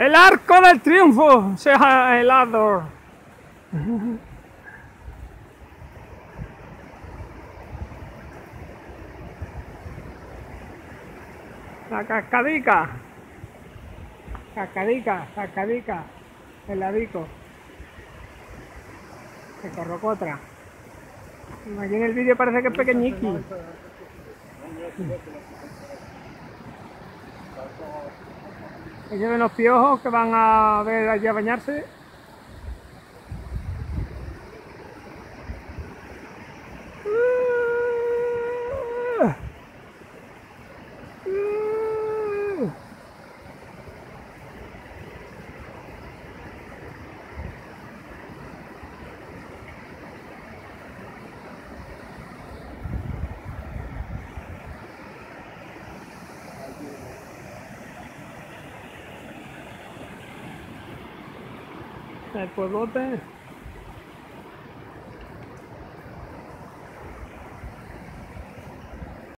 El arco del triunfo se ha helado. La cascadica. Cascadica, cascadica. El ladico. Se corrocotra. Aquí en el vídeo parece que es pequeñiqui. Ellos ven los piojos que van a ver allí a bañarse. El pueblote